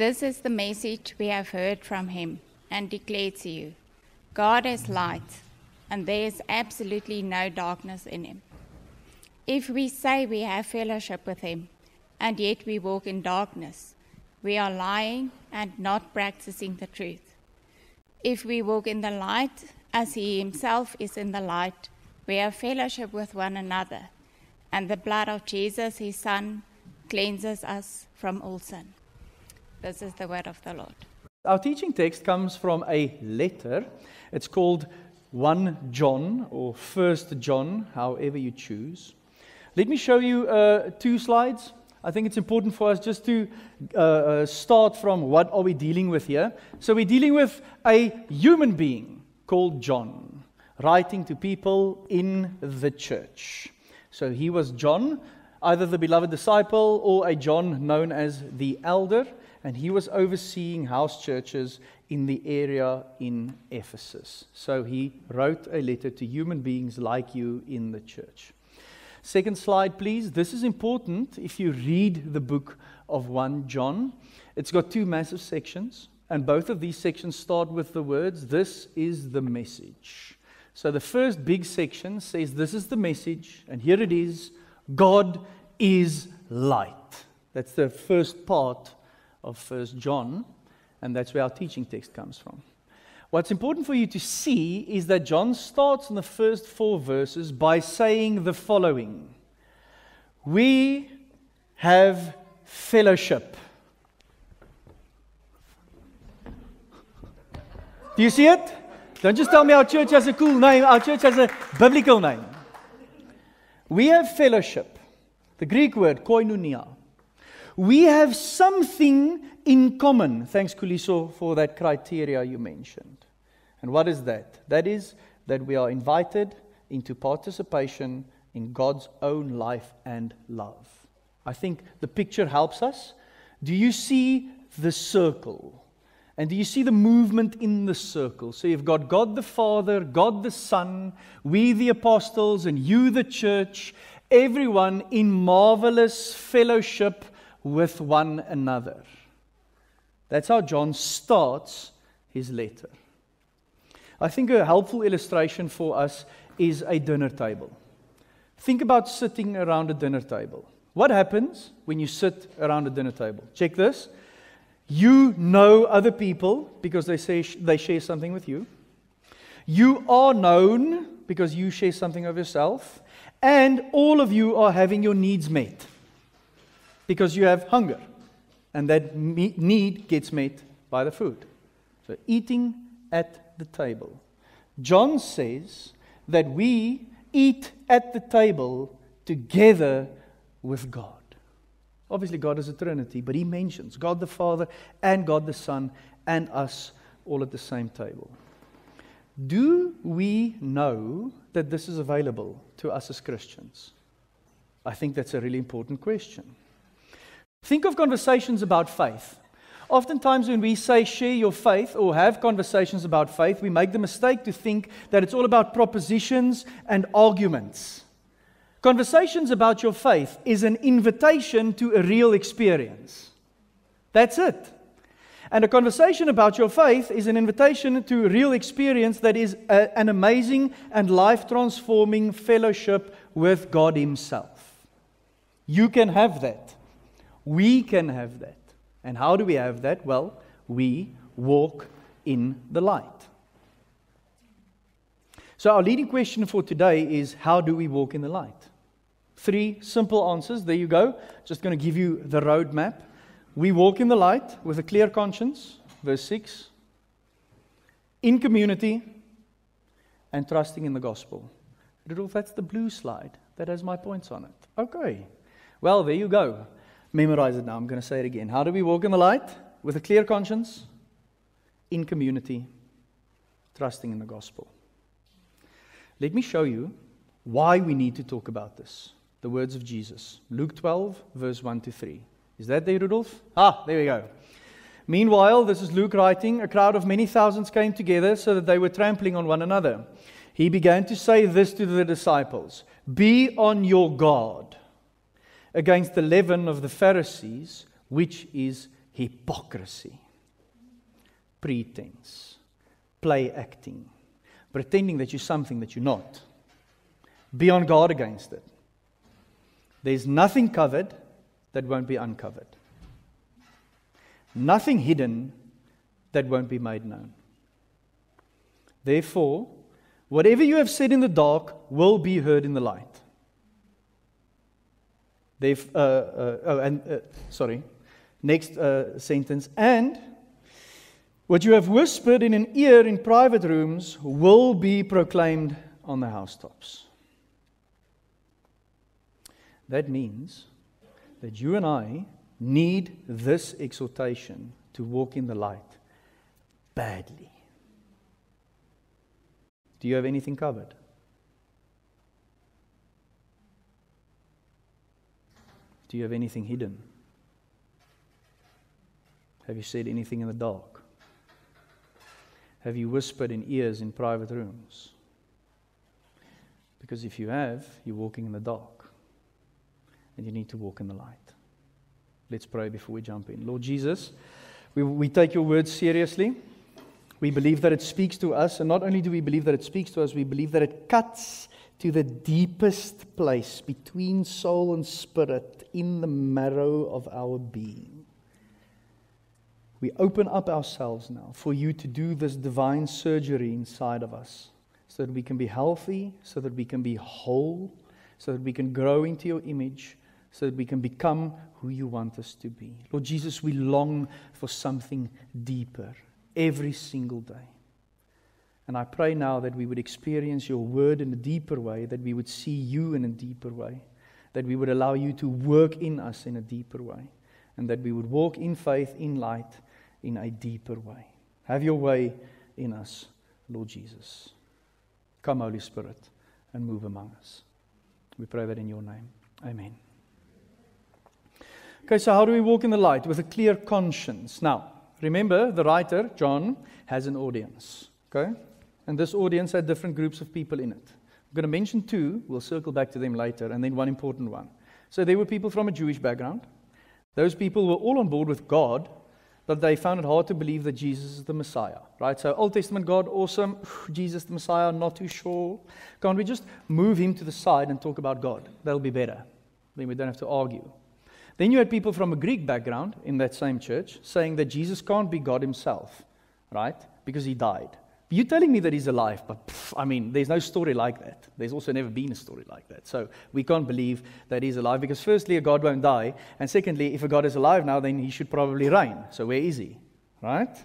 This is the message we have heard from him and declare to you God is light, and there is absolutely no darkness in him. If we say we have fellowship with him, and yet we walk in darkness, we are lying and not practicing the truth. If we walk in the light, as he himself is in the light, we have fellowship with one another, and the blood of Jesus, his Son, cleanses us from all sin. This is the word of the Lord. Our teaching text comes from a letter. It's called 1 John or 1 John, however you choose. Let me show you uh, two slides. I think it's important for us just to uh, uh, start from what are we dealing with here. So we're dealing with a human being called John, writing to people in the church. So he was John, either the beloved disciple or a John known as the elder, and he was overseeing house churches in the area in Ephesus. So he wrote a letter to human beings like you in the church. Second slide, please. This is important if you read the book of 1 John. It's got two massive sections, and both of these sections start with the words, This is the message. So the first big section says, This is the message, and here it is God is light. That's the first part of First John, and that's where our teaching text comes from. What's important for you to see is that John starts in the first four verses by saying the following We have fellowship. Do you see it? Don't just tell me our church has a cool name, our church has a biblical name. We have fellowship. The Greek word, koinonia. We have something in common. Thanks, Kuliso, for that criteria you mentioned. And what is that? That is that we are invited into participation in God's own life and love. I think the picture helps us. Do you see the circle? And do you see the movement in the circle? So you've got God the Father, God the Son, we the apostles, and you the church, everyone in marvelous fellowship with one another. That's how John starts his letter. I think a helpful illustration for us is a dinner table. Think about sitting around a dinner table. What happens when you sit around a dinner table? Check this. You know other people because they say they share something with you. You are known because you share something of yourself. And all of you are having your needs met because you have hunger. And that need gets met by the food. So eating at the table. John says that we eat at the table together with God. Obviously, God is a Trinity, but he mentions God the Father and God the Son and us all at the same table. Do we know that this is available to us as Christians? I think that's a really important question. Think of conversations about faith. Oftentimes, when we say share your faith or have conversations about faith, we make the mistake to think that it's all about propositions and arguments. Conversations about your faith is an invitation to a real experience. That's it. And a conversation about your faith is an invitation to a real experience that is a, an amazing and life transforming fellowship with God Himself. You can have that. We can have that. And how do we have that? Well, we walk in the light. So, our leading question for today is how do we walk in the light? Three simple answers. There you go. Just going to give you the roadmap. We walk in the light with a clear conscience, verse 6, in community, and trusting in the gospel. That's the blue slide. That has my points on it. Okay. Well, there you go. Memorize it now. I'm going to say it again. How do we walk in the light? With a clear conscience, in community, trusting in the gospel. Let me show you why we need to talk about this. The words of Jesus. Luke 12, verse 1 to 3. Is that there, Rudolf? Ah, there we go. Meanwhile, this is Luke writing, a crowd of many thousands came together so that they were trampling on one another. He began to say this to the disciples Be on your guard against the leaven of the Pharisees, which is hypocrisy, pretense, play acting, pretending that you're something that you're not. Be on guard against it. There's nothing covered that won't be uncovered, nothing hidden that won't be made known. Therefore, whatever you have said in the dark will be heard in the light. They've, uh, uh, oh, and uh, sorry, next uh, sentence. And what you have whispered in an ear in private rooms will be proclaimed on the housetops. That means that you and I need this exhortation to walk in the light badly. Do you have anything covered? Do you have anything hidden? Have you said anything in the dark? Have you whispered in ears in private rooms? Because if you have, you're walking in the dark. And you need to walk in the light. Let's pray before we jump in. Lord Jesus, we, we take your words seriously. We believe that it speaks to us. And not only do we believe that it speaks to us, we believe that it cuts to the deepest place between soul and spirit in the marrow of our being. We open up ourselves now for you to do this divine surgery inside of us so that we can be healthy, so that we can be whole, so that we can grow into your image, so that we can become who you want us to be. Lord Jesus, we long for something deeper every single day. And I pray now that we would experience your word in a deeper way, that we would see you in a deeper way, that we would allow you to work in us in a deeper way, and that we would walk in faith, in light, in a deeper way. Have your way in us, Lord Jesus. Come, Holy Spirit, and move among us. We pray that in your name. Amen. Okay, so how do we walk in the light? With a clear conscience. Now, remember, the writer, John, has an audience. Okay? And this audience had different groups of people in it. I'm going to mention two, we'll circle back to them later, and then one important one. So there were people from a Jewish background. Those people were all on board with God, but they found it hard to believe that Jesus is the Messiah, right? So Old Testament God, awesome. Jesus the Messiah, not too sure. Can't we just move him to the side and talk about God? That'll be better. Then we don't have to argue. Then you had people from a Greek background in that same church saying that Jesus can't be God himself, right? Because he died. You're telling me that he's alive, but pff, I mean, there's no story like that. There's also never been a story like that. So we can't believe that he's alive because, firstly, a God won't die. And secondly, if a God is alive now, then he should probably reign. So where is he? Right?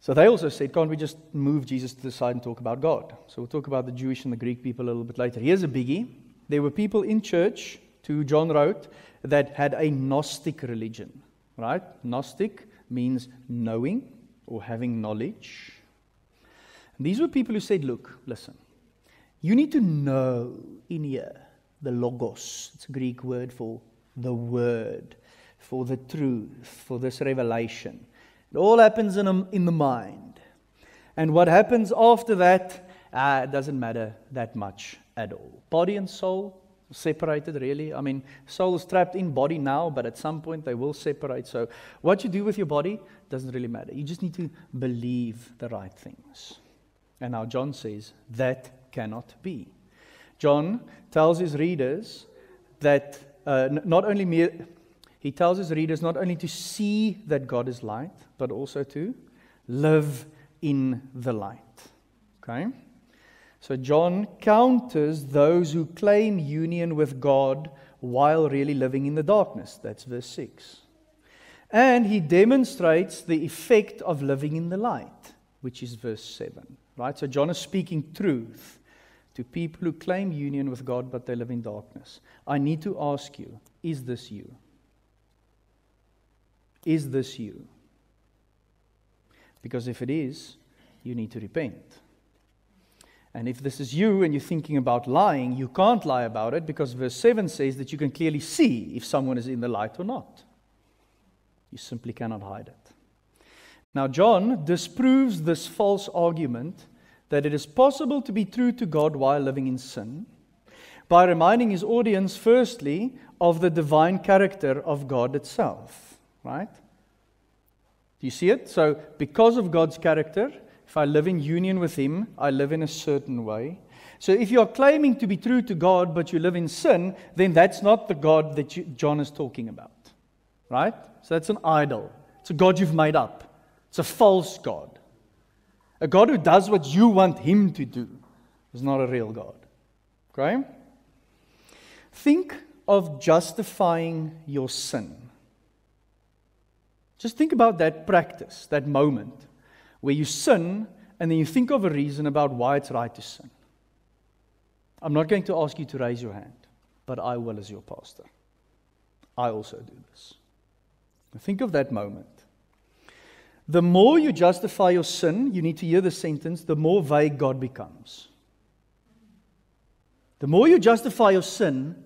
So they also said, can't we just move Jesus to the side and talk about God? So we'll talk about the Jewish and the Greek people a little bit later. Here's a biggie. There were people in church, to John wrote, that had a Gnostic religion. Right? Gnostic means knowing or having knowledge. These were people who said, Look, listen, you need to know in here the logos. It's a Greek word for the word, for the truth, for this revelation. It all happens in, a, in the mind. And what happens after that, uh, doesn't matter that much at all. Body and soul, separated really. I mean, soul is trapped in body now, but at some point they will separate. So, what you do with your body doesn't really matter. You just need to believe the right things. And now John says that cannot be. John tells his readers that uh, not only he tells his readers not only to see that God is light, but also to live in the light. Okay? So John counters those who claim union with God while really living in the darkness. That's verse 6. And he demonstrates the effect of living in the light, which is verse 7. Right? So John is speaking truth to people who claim union with God but they live in darkness. I need to ask you, is this you? Is this you? Because if it is, you need to repent. And if this is you and you're thinking about lying, you can't lie about it because verse 7 says that you can clearly see if someone is in the light or not. You simply cannot hide it. Now, John disproves this false argument that it is possible to be true to God while living in sin by reminding his audience, firstly, of the divine character of God itself. Right? Do you see it? So, because of God's character, if I live in union with Him, I live in a certain way. So, if you're claiming to be true to God, but you live in sin, then that's not the God that you, John is talking about. Right? So, that's an idol. It's a God you've made up. It's a false God. A God who does what you want Him to do is not a real God. Okay? Think of justifying your sin. Just think about that practice, that moment where you sin and then you think of a reason about why it's right to sin. I'm not going to ask you to raise your hand, but I will as your pastor. I also do this. Think of that moment. The more you justify your sin, you need to hear the sentence, the more vague God becomes. The more you justify your sin,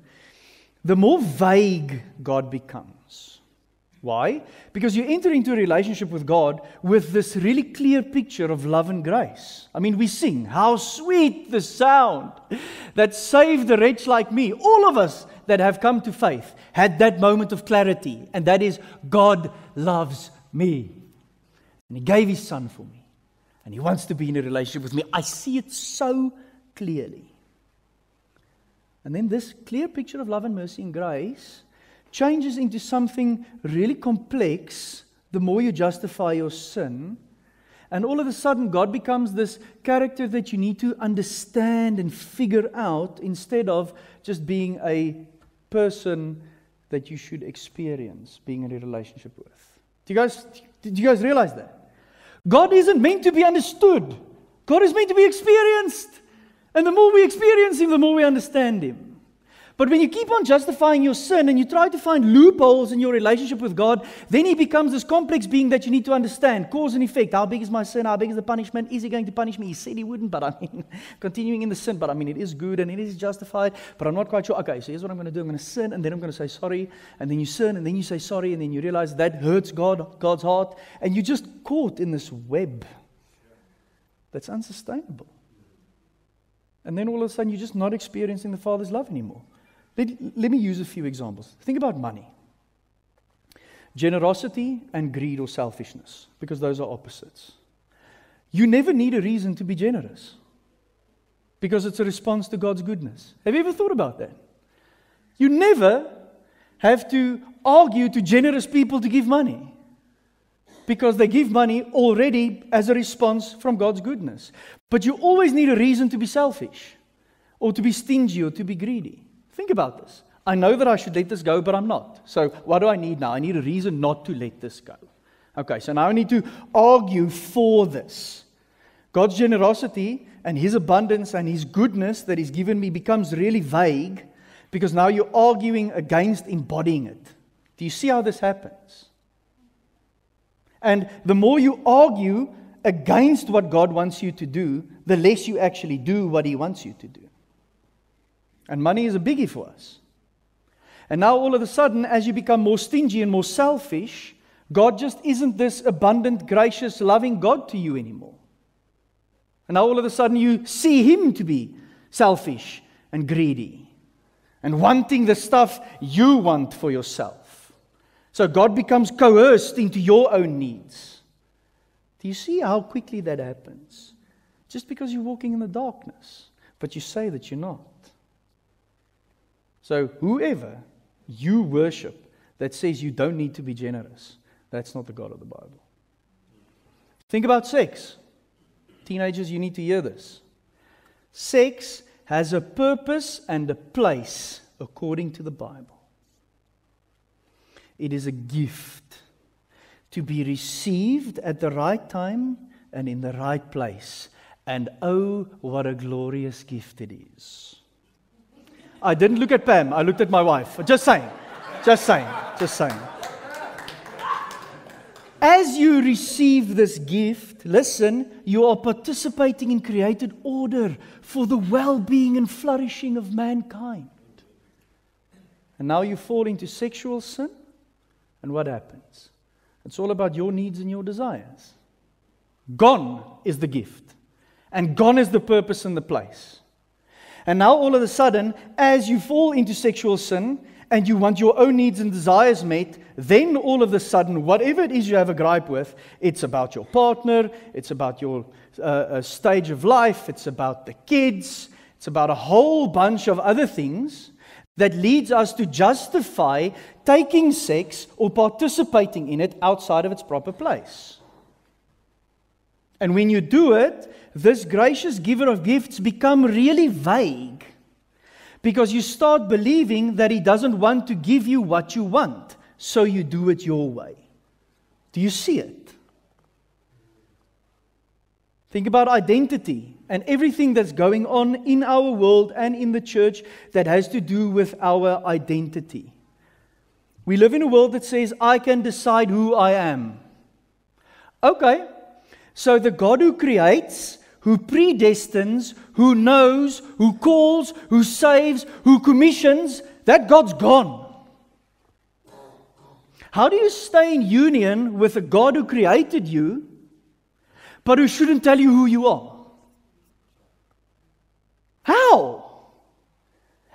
the more vague God becomes. Why? Because you enter into a relationship with God with this really clear picture of love and grace. I mean, we sing, How sweet the sound that saved a wretch like me. All of us that have come to faith had that moment of clarity, and that is, God loves me. And He gave His Son for me, and He wants to be in a relationship with me. I see it so clearly. And then this clear picture of love and mercy and grace changes into something really complex the more you justify your sin. And all of a sudden, God becomes this character that you need to understand and figure out instead of just being a person that you should experience being in a relationship with. Do you guys, do you guys realize that? God isn't meant to be understood, God is meant to be experienced. And the more we experience Him, the more we understand Him. But when you keep on justifying your sin and you try to find loopholes in your relationship with God, then He becomes this complex being that you need to understand cause and effect. How big is my sin? How big is the punishment? Is He going to punish me? He said He wouldn't, but I mean, continuing in the sin, but I mean, it is good and it is justified, but I'm not quite sure. Okay, so here's what I'm going to do I'm going to sin and then I'm going to say sorry, and then you sin and then you say sorry, and then you realize that hurts God, God's heart, and you're just caught in this web that's unsustainable. And then all of a sudden, you're just not experiencing the Father's love anymore. Let, let me use a few examples. Think about money generosity and greed or selfishness, because those are opposites. You never need a reason to be generous because it's a response to God's goodness. Have you ever thought about that? You never have to argue to generous people to give money because they give money already as a response from God's goodness. But you always need a reason to be selfish or to be stingy or to be greedy. Think about this. I know that I should let this go, but I'm not. So, what do I need now? I need a reason not to let this go. Okay, so now I need to argue for this. God's generosity and His abundance and His goodness that He's given me becomes really vague because now you're arguing against embodying it. Do you see how this happens? And the more you argue against what God wants you to do, the less you actually do what He wants you to do. And money is a biggie for us. And now, all of a sudden, as you become more stingy and more selfish, God just isn't this abundant, gracious, loving God to you anymore. And now, all of a sudden, you see Him to be selfish and greedy and wanting the stuff you want for yourself. So, God becomes coerced into your own needs. Do you see how quickly that happens? Just because you're walking in the darkness, but you say that you're not. So, whoever you worship that says you don't need to be generous, that's not the God of the Bible. Think about sex. Teenagers, you need to hear this. Sex has a purpose and a place according to the Bible. It is a gift to be received at the right time and in the right place. And oh, what a glorious gift it is. I didn't look at Pam, I looked at my wife. Just saying. Just saying. Just saying. As you receive this gift, listen, you are participating in created order for the well being and flourishing of mankind. And now you fall into sexual sin, and what happens? It's all about your needs and your desires. Gone is the gift, and gone is the purpose and the place. And now, all of a sudden, as you fall into sexual sin and you want your own needs and desires met, then all of a sudden, whatever it is you have a gripe with, it's about your partner, it's about your uh, uh, stage of life, it's about the kids, it's about a whole bunch of other things that leads us to justify taking sex or participating in it outside of its proper place. And when you do it, this gracious giver of gifts become really vague because you start believing that he doesn't want to give you what you want, so you do it your way. Do you see it? Think about identity and everything that's going on in our world and in the church that has to do with our identity. We live in a world that says, I can decide who I am. Okay, so the God who creates who predestines, who knows, who calls, who saves, who commissions, that God's gone. How do you stay in union with a God who created you, but who shouldn't tell you who you are? How?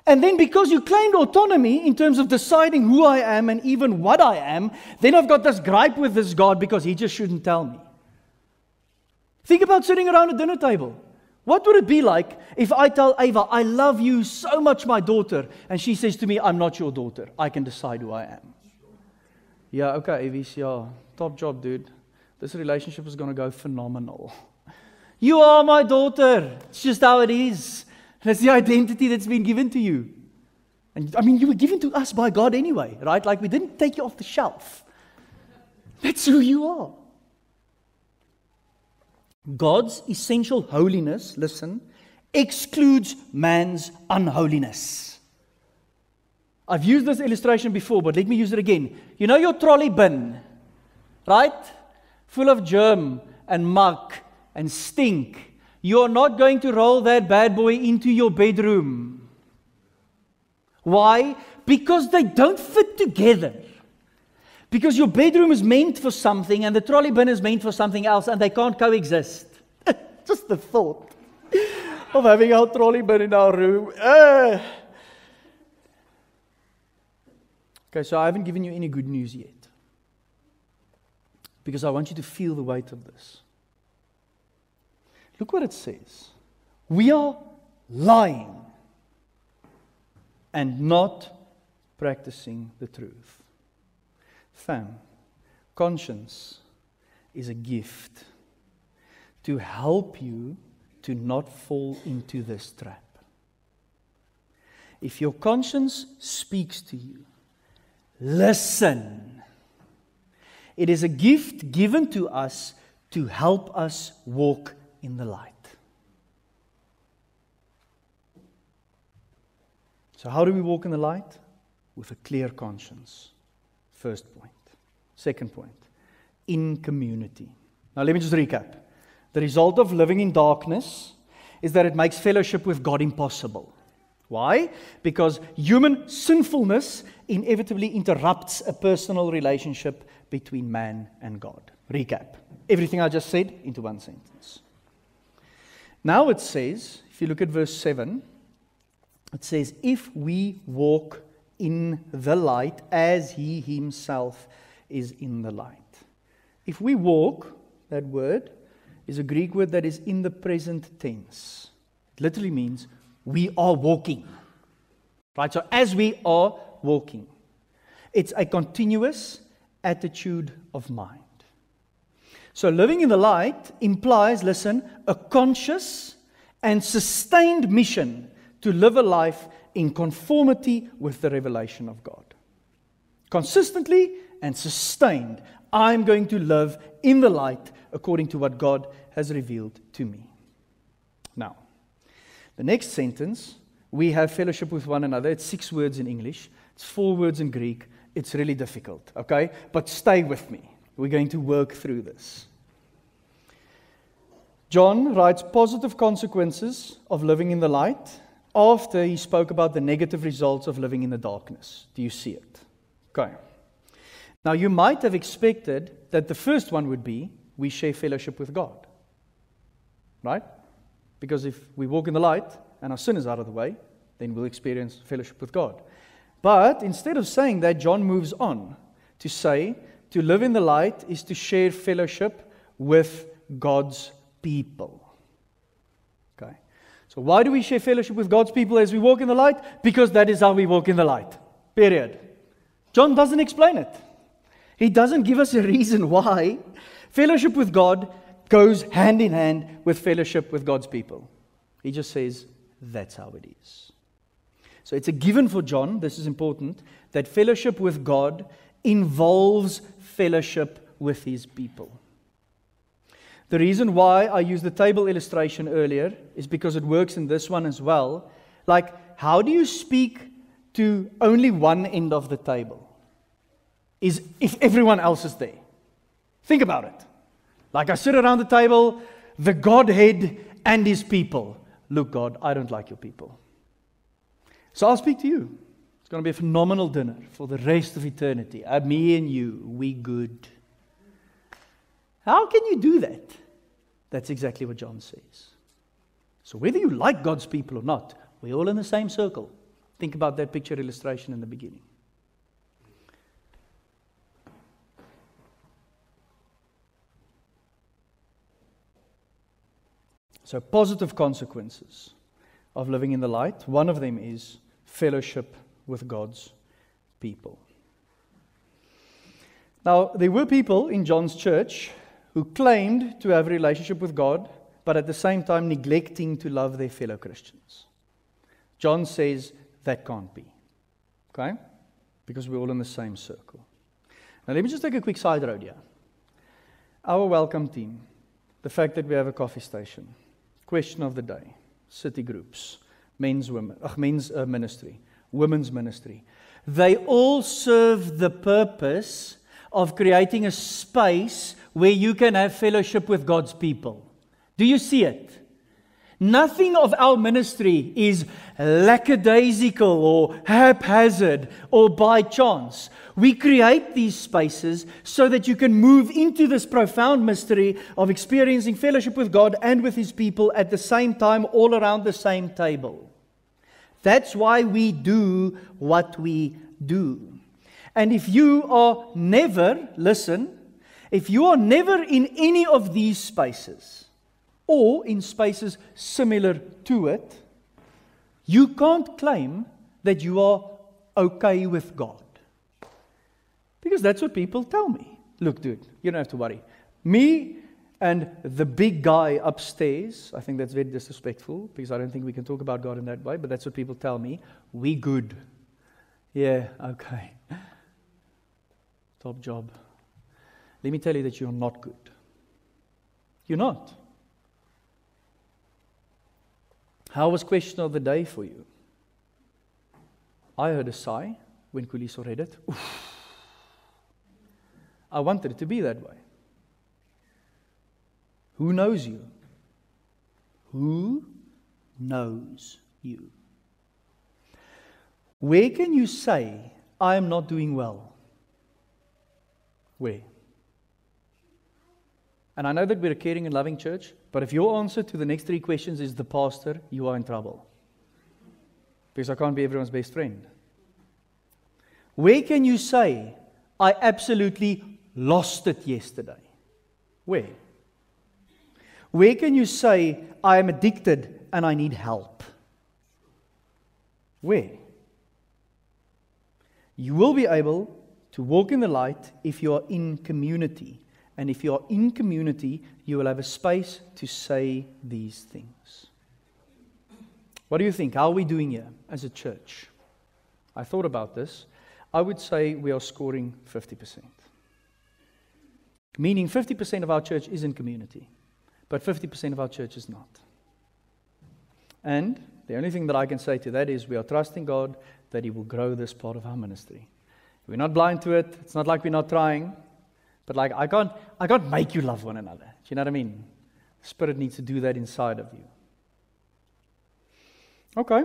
And then because you claimed autonomy in terms of deciding who I am and even what I am, then I've got this gripe with this God because he just shouldn't tell me. Think about sitting around a dinner table. What would it be like if I tell Ava, I love you so much, my daughter, and she says to me, I'm not your daughter. I can decide who I am. Yeah, okay, Avis, yeah. Top job, dude. This relationship is going to go phenomenal. You are my daughter. It's just how it is. That's the identity that's been given to you. And I mean, you were given to us by God anyway, right? Like we didn't take you off the shelf. That's who you are. God's essential holiness, listen, excludes man's unholiness. I've used this illustration before, but let me use it again. You know your trolley bin, right? Full of germ and muck and stink. You're not going to roll that bad boy into your bedroom. Why? Because they don't fit together. Because your bedroom is meant for something and the trolley bin is meant for something else and they can't coexist. Just the thought of having our trolley bin in our room. Uh. Okay, so I haven't given you any good news yet. Because I want you to feel the weight of this. Look what it says. We are lying and not practicing the truth. Fam, conscience is a gift to help you to not fall into this trap. If your conscience speaks to you, listen. It is a gift given to us to help us walk in the light. So, how do we walk in the light? With a clear conscience. First point. Second point, in community. Now, let me just recap. The result of living in darkness is that it makes fellowship with God impossible. Why? Because human sinfulness inevitably interrupts a personal relationship between man and God. Recap. Everything I just said into one sentence. Now it says, if you look at verse 7, it says, If we walk in the light as he himself is in the light. If we walk, that word is a Greek word that is in the present tense. It literally means we are walking. Right? So as we are walking, it's a continuous attitude of mind. So living in the light implies, listen, a conscious and sustained mission to live a life in conformity with the revelation of God. Consistently and sustained, I'm going to live in the light according to what God has revealed to me. Now, the next sentence, we have fellowship with one another. It's six words in English, it's four words in Greek. It's really difficult, okay? But stay with me. We're going to work through this. John writes positive consequences of living in the light after he spoke about the negative results of living in the darkness. Do you see it? Okay. Now, you might have expected that the first one would be we share fellowship with God. Right? Because if we walk in the light, and our sin is out of the way, then we'll experience fellowship with God. But instead of saying that, John moves on to say to live in the light is to share fellowship with God's people. So, why do we share fellowship with God's people as we walk in the light? Because that is how we walk in the light. Period. John doesn't explain it. He doesn't give us a reason why fellowship with God goes hand in hand with fellowship with God's people. He just says, that's how it is. So it's a given for John, this is important, that fellowship with God involves fellowship with his people. The reason why I used the table illustration earlier is because it works in this one as well. Like, how do you speak to only one end of the table? Is if everyone else is there. Think about it. Like I sit around the table, the Godhead and his people. Look, God, I don't like your people. So I'll speak to you. It's going to be a phenomenal dinner for the rest of eternity. Uh, me and you, we good. How can you do that? That's exactly what John says. So whether you like God's people or not, we're all in the same circle. Think about that picture illustration in the beginning. So, positive consequences of living in the light. One of them is fellowship with God's people. Now, there were people in John's church who claimed to have a relationship with God, but at the same time neglecting to love their fellow Christians. John says that can't be. Okay? Because we're all in the same circle. Now, let me just take a quick side road here. Our welcome team, the fact that we have a coffee station, Question of the day city groups, men's, women, ach, men's uh, ministry, women's ministry. They all serve the purpose of creating a space where you can have fellowship with God's people. Do you see it? Nothing of our ministry is lackadaisical or haphazard or by chance. We create these spaces so that you can move into this profound mystery of experiencing fellowship with God and with His people at the same time, all around the same table. That's why we do what we do. And if you are never, listen, if you are never in any of these spaces, or in spaces similar to it, you can't claim that you are okay with God. Because that's what people tell me. Look, dude, you don't have to worry. Me and the big guy upstairs, I think that's very disrespectful because I don't think we can talk about God in that way, but that's what people tell me. We good. Yeah, okay. Top job. Let me tell you that you're not good. You're not. How was question of the day for you? I heard a sigh when Kuliso read it. Oof. I wanted it to be that way. Who knows you? Who knows you? Where can you say, I am not doing well? Where? And I know that we're a caring and loving church, but if your answer to the next three questions is the pastor, you are in trouble. Because I can't be everyone's best friend. Where can you say, I absolutely lost it yesterday? Where? Where can you say, I am addicted and I need help? Where? You will be able to walk in the light if you are in community. And if you are in community, you will have a space to say these things. What do you think? How are we doing here as a church? I thought about this. I would say we are scoring 50%. Meaning 50% of our church is in community, but 50% of our church is not. And the only thing that I can say to that is we are trusting God that He will grow this part of our ministry. We're not blind to it. It's not like we're not trying. But like I can't I can't make you love one another. Do you know what I mean? The Spirit needs to do that inside of you. Okay.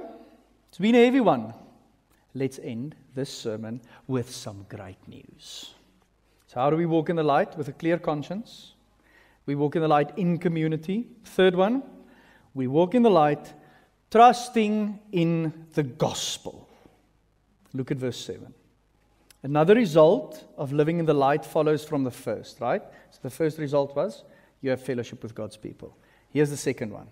It's been a heavy one. Let's end this sermon with some great news. So, how do we walk in the light? With a clear conscience. We walk in the light in community. Third one, we walk in the light trusting in the gospel. Look at verse 7. Another result of living in the light follows from the first, right? So the first result was you have fellowship with God's people. Here's the second one.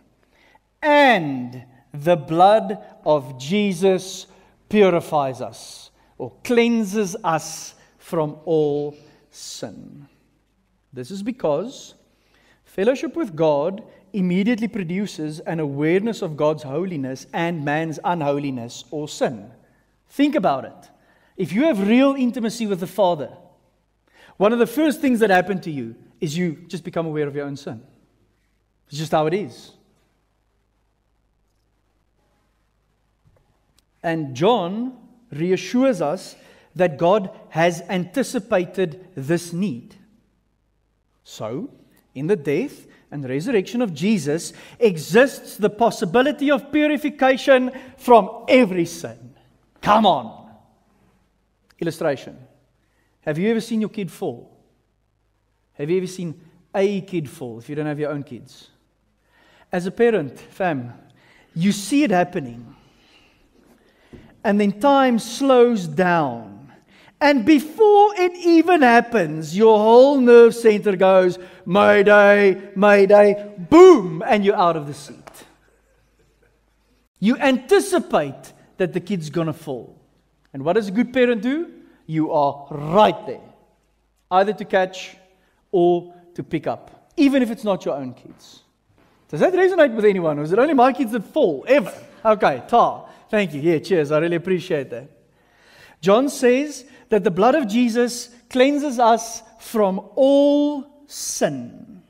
And the blood of Jesus purifies us or cleanses us from all sin. This is because fellowship with God immediately produces an awareness of God's holiness and man's unholiness or sin. Think about it. If you have real intimacy with the Father, one of the first things that happen to you is you just become aware of your own sin. It's just how it is. And John reassures us that God has anticipated this need. So, in the death and resurrection of Jesus exists the possibility of purification from every sin. Come on. Illustration. Have you ever seen your kid fall? Have you ever seen a kid fall if you don't have your own kids? As a parent, fam, you see it happening. And then time slows down and before it even happens, your whole nerve center goes, Mayday, Mayday, boom, and you're out of the seat. You anticipate that the kid's going to fall. And what does a good parent do? You are right there, either to catch or to pick up, even if it's not your own kids. Does that resonate with anyone? Or is it only my kids that fall ever? Okay, Ta. Thank you. Yeah, cheers. I really appreciate that. John says that the blood of Jesus cleanses us from all sin.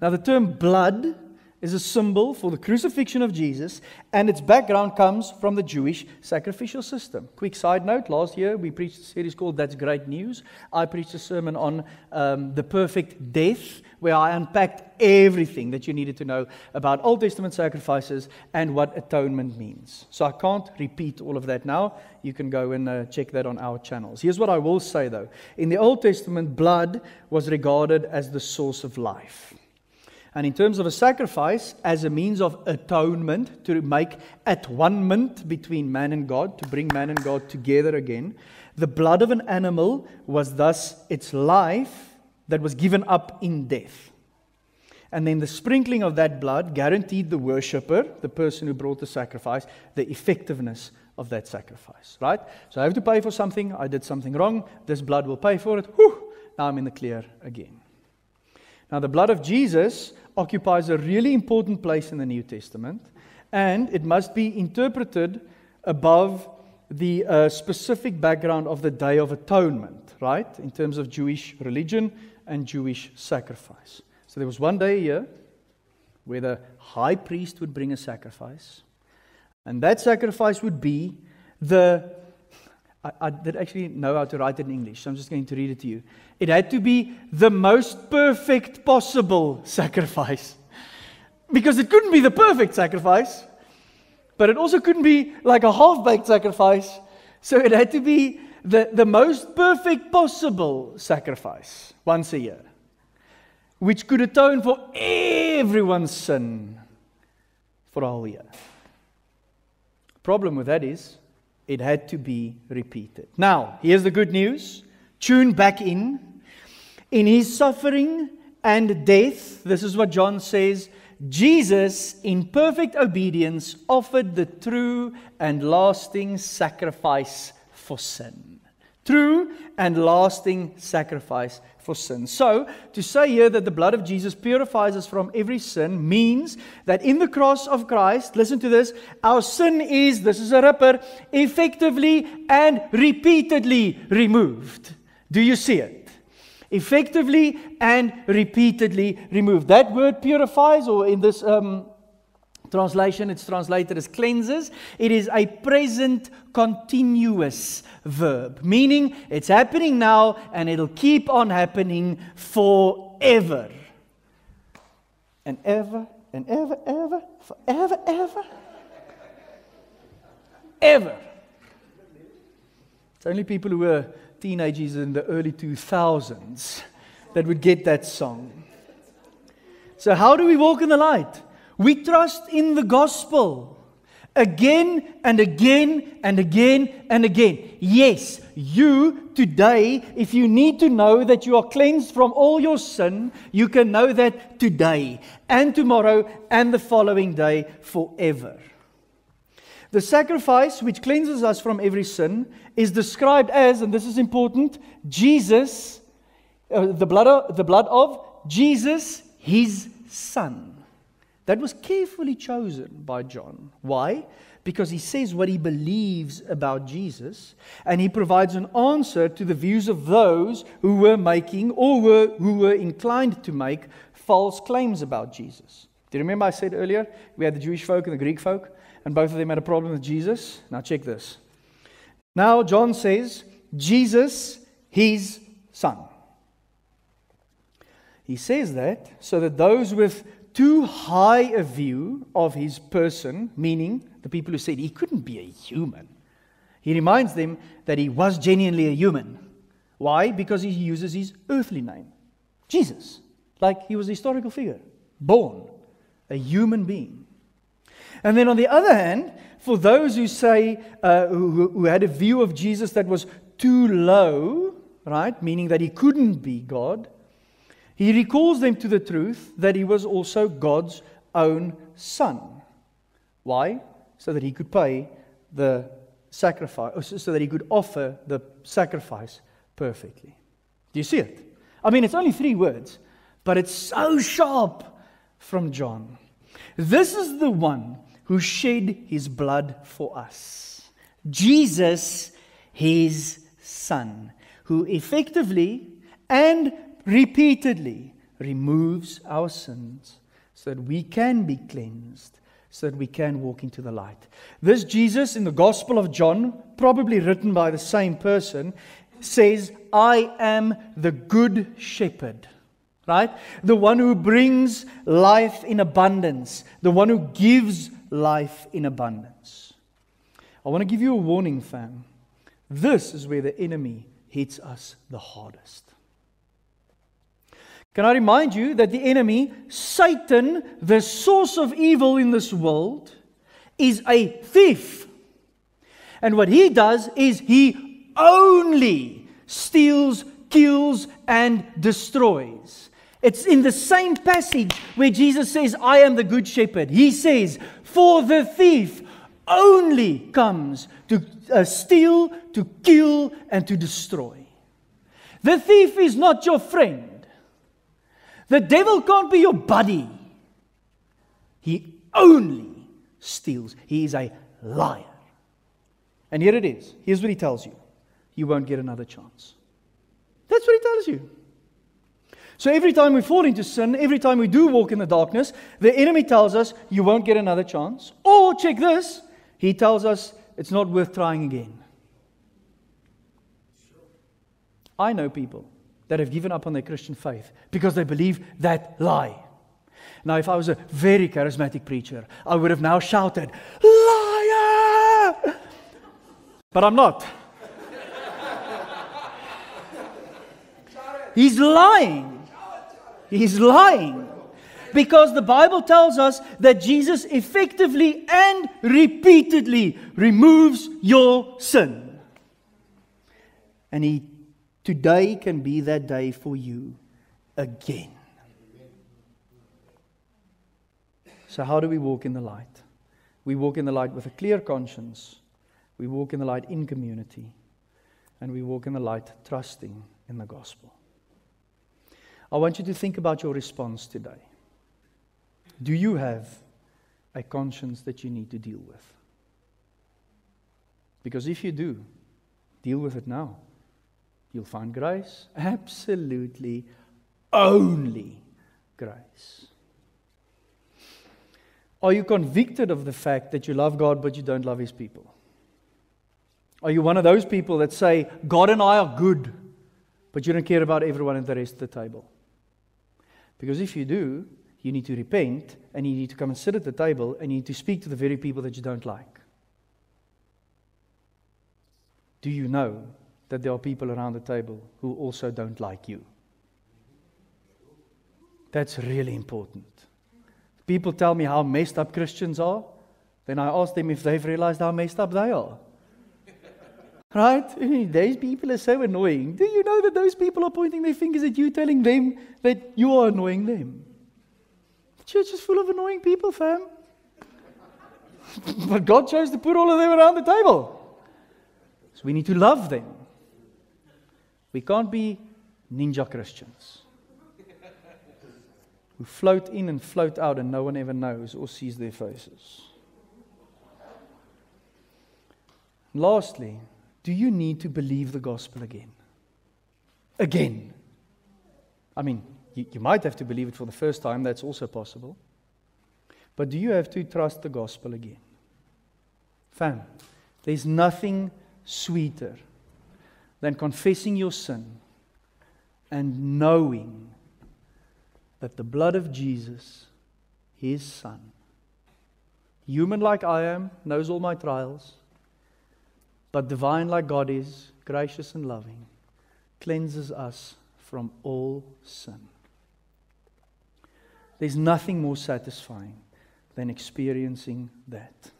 Now, the term blood is a symbol for the crucifixion of Jesus, and its background comes from the Jewish sacrificial system. Quick side note last year we preached a series called That's Great News. I preached a sermon on um, the perfect death, where I unpacked everything that you needed to know about Old Testament sacrifices and what atonement means. So I can't repeat all of that now. You can go and uh, check that on our channels. Here's what I will say though In the Old Testament, blood was regarded as the source of life. And in terms of a sacrifice, as a means of atonement, to make at atonement between man and God, to bring man and God together again, the blood of an animal was thus its life that was given up in death. And then the sprinkling of that blood guaranteed the worshipper, the person who brought the sacrifice, the effectiveness of that sacrifice, right? So I have to pay for something, I did something wrong, this blood will pay for it. Whew, now I'm in the clear again. Now, the blood of Jesus occupies a really important place in the New Testament, and it must be interpreted above the uh, specific background of the Day of Atonement, right? In terms of Jewish religion and Jewish sacrifice. So there was one day a year where the high priest would bring a sacrifice, and that sacrifice would be the I, I did actually know how to write it in English, so I'm just going to read it to you. It had to be the most perfect possible sacrifice. Because it couldn't be the perfect sacrifice, but it also couldn't be like a half baked sacrifice. So it had to be the, the most perfect possible sacrifice once a year, which could atone for everyone's sin for a whole year. Problem with that is it had to be repeated. Now, here's the good news. Tune back in. In his suffering and death, this is what John says Jesus, in perfect obedience, offered the true and lasting sacrifice for sin. True and lasting sacrifice for sin. So, to say here that the blood of Jesus purifies us from every sin means that in the cross of Christ, listen to this, our sin is, this is a ripper, effectively and repeatedly removed. Do you see it? Effectively and repeatedly removed. That word purifies, or in this um, translation, it's translated as cleanses. It is a present continuous verb, meaning it's happening now and it'll keep on happening forever. And ever and ever, ever, forever, ever. Ever. It's only people who were teenagers in the early 2000s that would get that song. So, how do we walk in the light? We trust in the gospel. Again and again and again and again. Yes, you today, if you need to know that you are cleansed from all your sin, you can know that today and tomorrow and the following day forever. The sacrifice which cleanses us from every sin is described as, and this is important, Jesus, uh, the, blood of, the blood of Jesus, his son. That was carefully chosen by John. Why? Because he says what he believes about Jesus, and he provides an answer to the views of those who were making or were, who were inclined to make false claims about Jesus. Do you remember I said earlier we had the Jewish folk and the Greek folk, and both of them had a problem with Jesus? Now, check this. Now, John says, Jesus, his son. He says that so that those with too high a view of his person, meaning the people who said he couldn't be a human, he reminds them that he was genuinely a human. Why? Because he uses his earthly name, Jesus, like he was a historical figure, born, a human being. And then on the other hand, for those who say, uh, who, who had a view of Jesus that was too low, right, meaning that he couldn't be God, he recalls them to the truth that he was also God's own son. Why? So that he could pay the sacrifice, so that he could offer the sacrifice perfectly. Do you see it? I mean, it's only three words, but it's so sharp from John. This is the one who shed his blood for us. Jesus, his son, who effectively and repeatedly removes our sins so that we can be cleansed, so that we can walk into the light. This Jesus in the Gospel of John, probably written by the same person, says, I am the good shepherd. Right? The one who brings life in abundance, the one who gives life in abundance. I want to give you a warning, fam. This is where the enemy hits us the hardest. Can I remind you that the enemy, Satan, the source of evil in this world, is a thief. And what he does is he only steals, kills, and destroys. It's in the same passage where Jesus says, I am the good shepherd. He says, For the thief only comes to uh, steal, to kill, and to destroy. The thief is not your friend. The devil can't be your buddy. He only steals. He is a liar. And here it is. Here's what he tells you you won't get another chance. That's what he tells you. So every time we fall into sin, every time we do walk in the darkness, the enemy tells us you won't get another chance. Or check this, he tells us it's not worth trying again. I know people that have given up on their Christian faith because they believe that lie. Now, if I was a very charismatic preacher, I would have now shouted, Liar! But I'm not. He's lying. He's lying. Because the Bible tells us that Jesus effectively and repeatedly removes your sin. And he Today can be that day for you again. So, how do we walk in the light? We walk in the light with a clear conscience. We walk in the light in community. And we walk in the light trusting in the gospel. I want you to think about your response today. Do you have a conscience that you need to deal with? Because if you do, deal with it now. You'll find grace. Absolutely only grace. Are you convicted of the fact that you love God but you don't love His people? Are you one of those people that say, God and I are good, but you don't care about everyone at the rest of the table? Because if you do, you need to repent and you need to come and sit at the table and you need to speak to the very people that you don't like. Do you know that there are people around the table who also don't like you. That's really important. People tell me how messed up Christians are. then I ask them if they've realized how messed up they are. Right? Those people are so annoying. Do you know that those people are pointing their fingers at you, telling them that you are annoying them? The church is full of annoying people, fam. but God chose to put all of them around the table. So we need to love them. We can't be ninja Christians who float in and float out and no one ever knows or sees their faces. Lastly, do you need to believe the gospel again? Again. I mean, you, you, might have to believe it for the first time, that's also possible. But do you have to trust the gospel again? Fam, there's nothing sweeter than confessing your sin and knowing that the blood of Jesus, his son, human like I am, knows all my trials but divine like God is, gracious and loving, cleanses us from all sin. There's nothing more satisfying than experiencing that.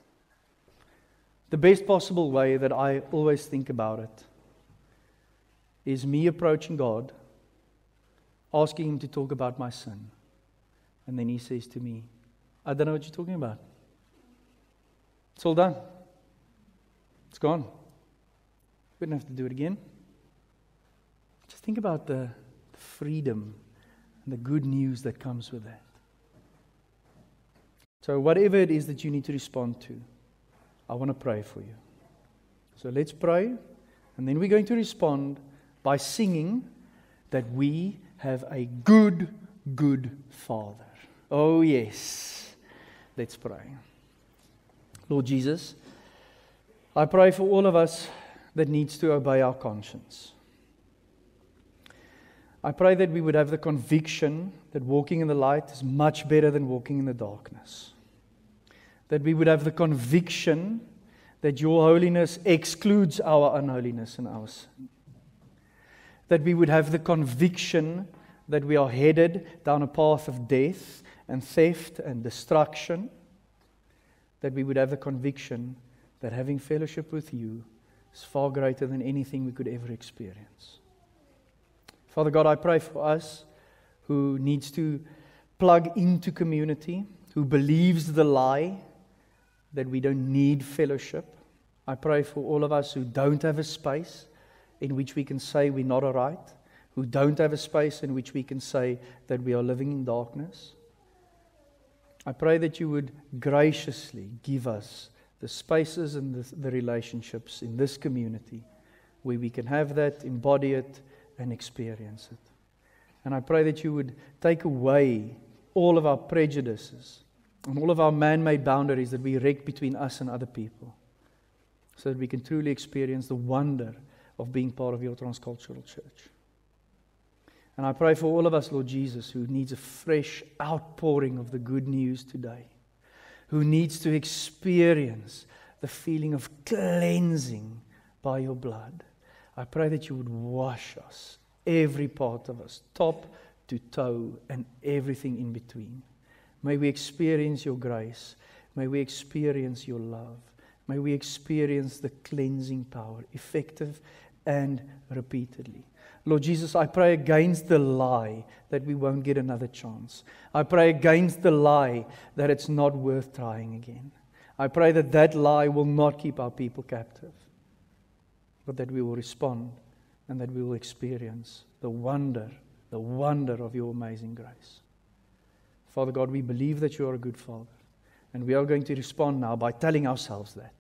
The best possible way that I always think about it is me approaching God, asking Him to talk about my sin. And then He says to me, I don't know what you're talking about. It's all done, it's gone. Wouldn't have to do it again. Just think about the freedom and the good news that comes with that. So, whatever it is that you need to respond to, I want to pray for you. So, let's pray, and then we're going to respond by singing that we have a good, good Father. Oh, yes. Let's pray. Lord Jesus, I pray for all of us that needs to obey our conscience. I pray that we would have the conviction that walking in the light is much better than walking in the darkness. That we would have the conviction that your holiness excludes our unholiness and our sin. That we would have the conviction that we are headed down a path of death and theft and destruction. That we would have the conviction that having fellowship with you is far greater than anything we could ever experience. Father God, I pray for us who needs to plug into community, who believes the lie that we don't need fellowship. I pray for all of us who don't have a space in which we can say we're not all right, who don't have a space in which we can say that we are living in darkness. I pray that you would graciously give us the spaces and the, the relationships in this community where we can have that, embody it, and experience it. And I pray that you would take away all of our prejudices and all of our man made boundaries that we erect between us and other people so that we can truly experience the wonder of being part of your transcultural church. And I pray for all of us, Lord Jesus, who needs a fresh outpouring of the good news today who needs to experience the feeling of cleansing by your blood. I pray that you would wash us, every part of us, top to toe, and everything in between. May we experience your grace. May we experience your love. May we experience the cleansing power, effective and repeatedly. Lord Jesus, I pray against the lie that we won't get another chance. I pray against the lie that it's not worth trying again. I pray that that lie will not keep our people captive, but that we will respond and that we will experience the wonder, the wonder of your amazing grace. Father God, we believe that you are a good Father, and we are going to respond now by telling ourselves that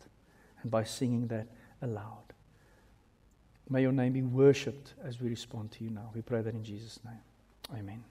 and by singing that aloud. May your name be worshipped as we respond to you now. We pray that in Jesus' name. Amen.